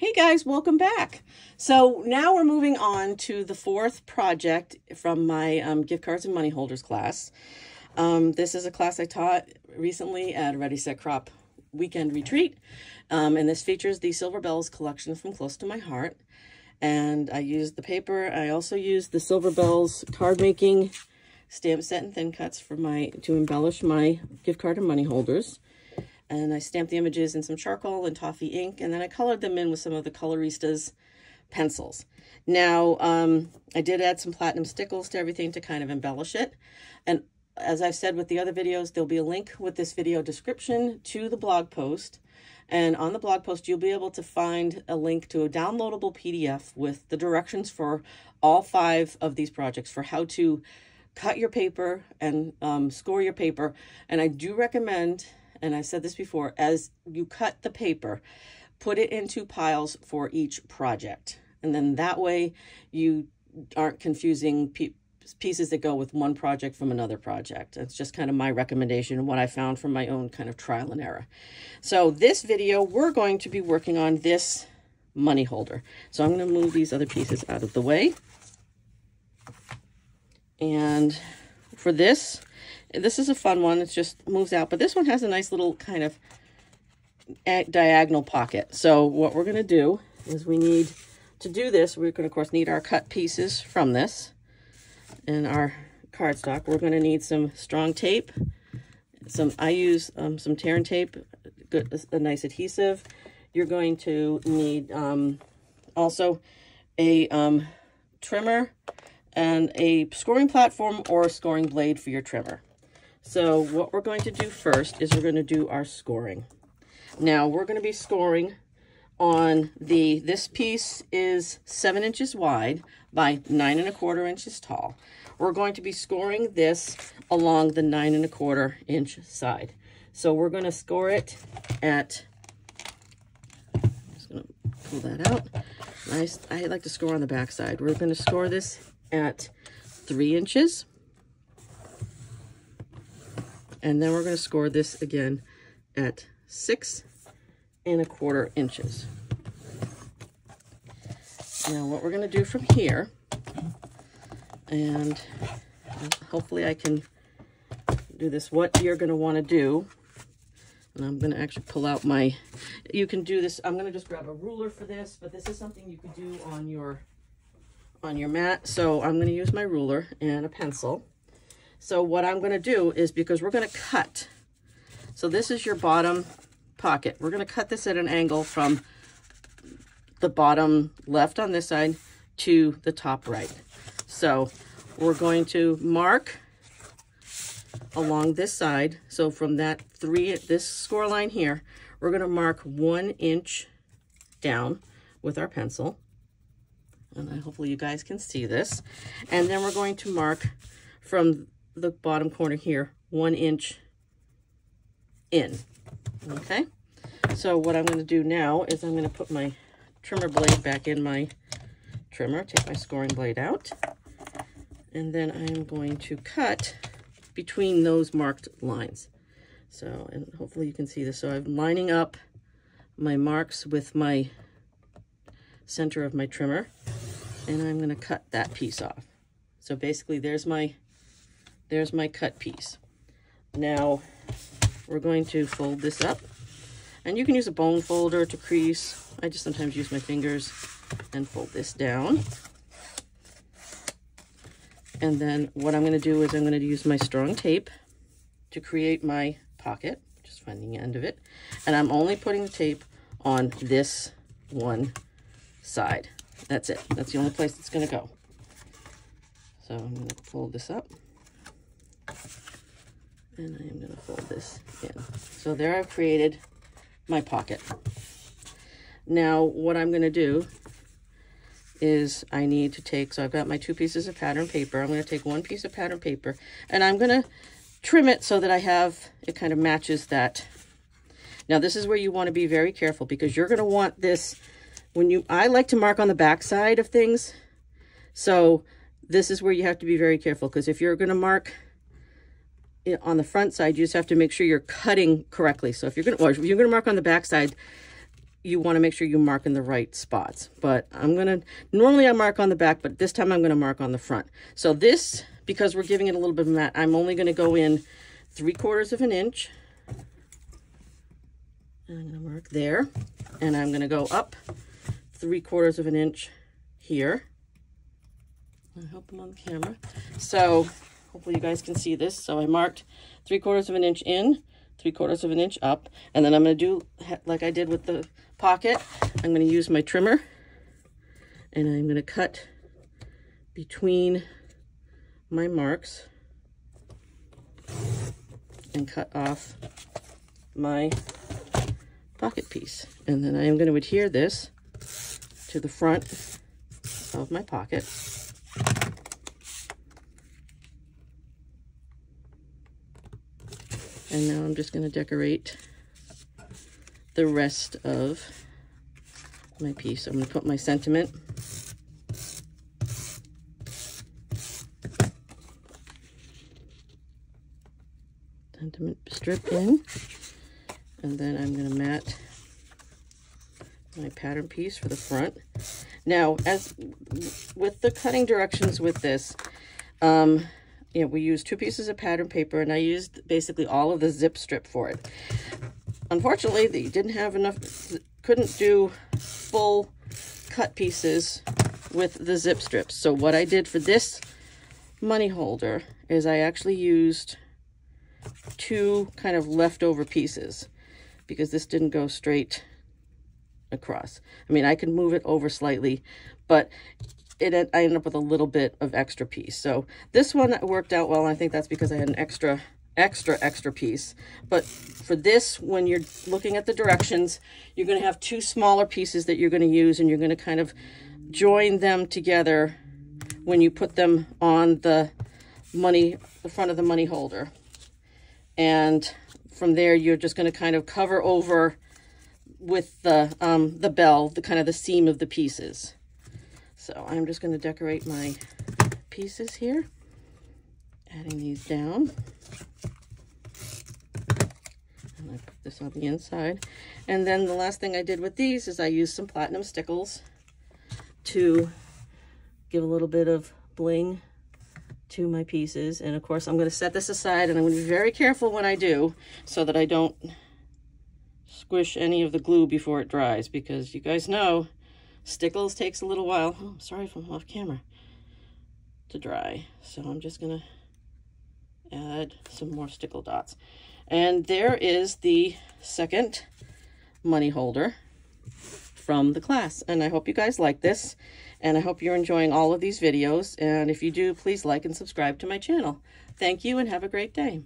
Hey guys, welcome back. So now we're moving on to the fourth project from my um, gift cards and money holders class. Um, this is a class I taught recently at Ready Set Crop weekend retreat. Um, and this features the Silver Bells collection from Close to My Heart. And I used the paper. I also used the Silver Bells card making stamp set and thin cuts for my to embellish my gift card and money holders and I stamped the images in some charcoal and toffee ink, and then I colored them in with some of the Coloristas pencils. Now, um, I did add some platinum stickles to everything to kind of embellish it. And as I've said with the other videos, there'll be a link with this video description to the blog post. And on the blog post, you'll be able to find a link to a downloadable PDF with the directions for all five of these projects for how to cut your paper and um, score your paper. And I do recommend and I've said this before, as you cut the paper, put it into piles for each project. And then that way you aren't confusing pe pieces that go with one project from another project. It's just kind of my recommendation and what I found from my own kind of trial and error. So this video, we're going to be working on this money holder. So I'm going to move these other pieces out of the way. And for this, this is a fun one. It just moves out. But this one has a nice little kind of diagonal pocket. So what we're going to do is we need to do this. We're going to, of course, need our cut pieces from this and our cardstock. We're going to need some strong tape. Some I use um, some tear and tape, good, a nice adhesive. You're going to need um, also a um, trimmer and a scoring platform or a scoring blade for your trimmer. So what we're going to do first is we're going to do our scoring. Now we're going to be scoring on the, this piece is seven inches wide by nine and a quarter inches tall. We're going to be scoring this along the nine and a quarter inch side. So we're going to score it at, I'm just going to pull that out. Nice. I like to score on the back side. We're going to score this at three inches. And then we're going to score this again at six and a quarter inches. Now what we're going to do from here, and hopefully I can do this, what you're going to want to do, and I'm going to actually pull out my, you can do this, I'm going to just grab a ruler for this, but this is something you could do on your, on your mat. So I'm going to use my ruler and a pencil. So what I'm going to do is because we're going to cut. So this is your bottom pocket. We're going to cut this at an angle from the bottom left on this side to the top right. So we're going to mark along this side. So from that three, this score line here, we're going to mark one inch down with our pencil. And I, hopefully you guys can see this. And then we're going to mark from the bottom corner here, one inch in, okay? So what I'm going to do now is I'm going to put my trimmer blade back in my trimmer, take my scoring blade out, and then I'm going to cut between those marked lines. So, and hopefully you can see this. So I'm lining up my marks with my center of my trimmer, and I'm going to cut that piece off. So basically there's my there's my cut piece. Now, we're going to fold this up. And you can use a bone folder to crease. I just sometimes use my fingers and fold this down. And then what I'm going to do is I'm going to use my strong tape to create my pocket. Just finding the end of it. And I'm only putting the tape on this one side. That's it. That's the only place it's going to go. So I'm going to fold this up and I am going to fold this in. So there I've created my pocket. Now what I'm going to do is I need to take, so I've got my two pieces of pattern paper. I'm going to take one piece of pattern paper and I'm going to trim it so that I have, it kind of matches that. Now this is where you want to be very careful because you're going to want this, when you, I like to mark on the back side of things. So this is where you have to be very careful because if you're going to mark on the front side, you just have to make sure you're cutting correctly. So if you're going to, or if you're going to mark on the back side, you want to make sure you mark in the right spots. But I'm to, normally I mark on the back, but this time I'm going to mark on the front. So this, because we're giving it a little bit of mat, I'm only going to go in three quarters of an inch. I'm to mark there. And I'm going to go up three quarters of an inch here. I hope I'm on the camera. So hopefully you guys can see this. So I marked three quarters of an inch in, three quarters of an inch up. And then I'm going to do like I did with the pocket. I'm going to use my trimmer and I'm going to cut between my marks and cut off my pocket piece. And then I am going to adhere this to the front of my pocket. And now I'm just going to decorate the rest of my piece. I'm going to put my sentiment sentiment strip in and then I'm going to mat my pattern piece for the front. Now, as with the cutting directions with this, um, you know, we used two pieces of pattern paper and I used basically all of the zip strip for it. Unfortunately, they didn't have enough, couldn't do full cut pieces with the zip strips. So what I did for this money holder is I actually used two kind of leftover pieces because this didn't go straight across. I mean, I could move it over slightly, but it I ended up with a little bit of extra piece. So this one worked out well. I think that's because I had an extra extra, extra piece. But for this, when you're looking at the directions, you're going to have two smaller pieces that you're going to use and you're going to kind of join them together when you put them on the money, the front of the money holder. And from there, you're just going to kind of cover over with the, um, the bell, the kind of the seam of the pieces. So I'm just going to decorate my pieces here, adding these down. And I put this on the inside. And then the last thing I did with these is I used some platinum stickles to give a little bit of bling to my pieces. And of course, I'm going to set this aside and I'm going to be very careful when I do so that I don't squish any of the glue before it dries because you guys know stickles takes a little while. Oh, sorry if I'm off camera to dry. So I'm just going to add some more stickle dots. And there is the second money holder from the class. And I hope you guys like this. And I hope you're enjoying all of these videos. And if you do, please like and subscribe to my channel. Thank you and have a great day.